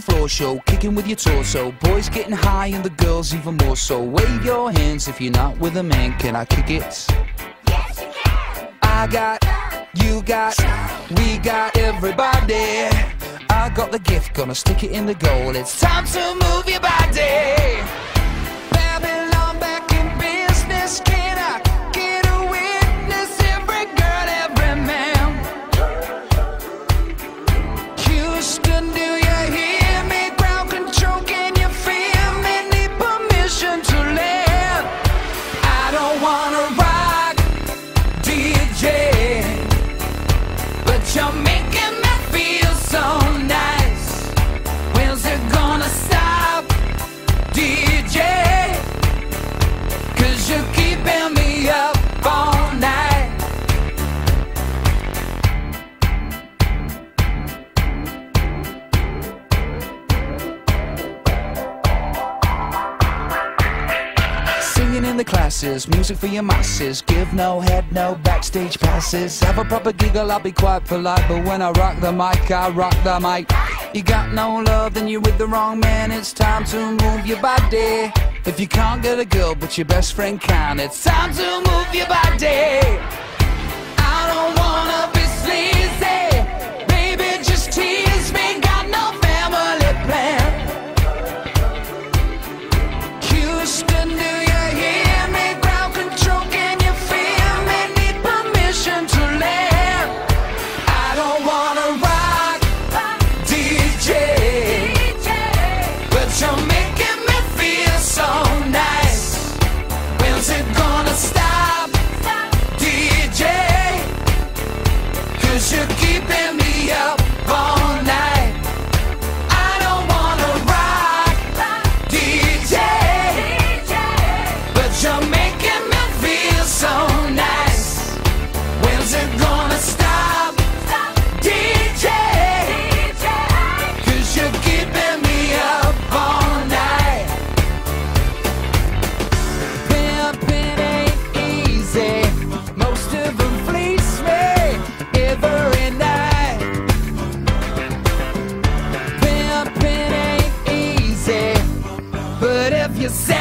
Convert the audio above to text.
floor show, kicking with your torso. Boys getting high and the girls even more so. Wave your hands if you're not with a man. Can I kick it? Yes, you can. I got, you got, we got everybody. I got the gift, gonna stick it in the goal. It's time to move your body. Wanna rock, DJ, but you're Classes, music for your masses. Give no head, no backstage passes. Have a proper giggle, I'll be quite polite. But when I rock the mic, I rock the mic. You got no love, then you're with the wrong man. It's time to move your body. If you can't get a girl, but your best friend can, it's time to move your body. Cause you you say